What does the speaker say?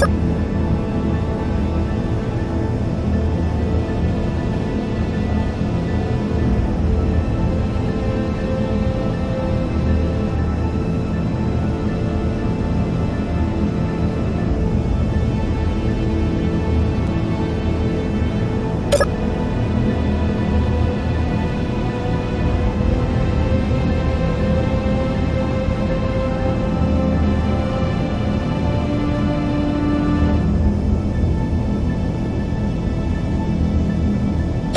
you.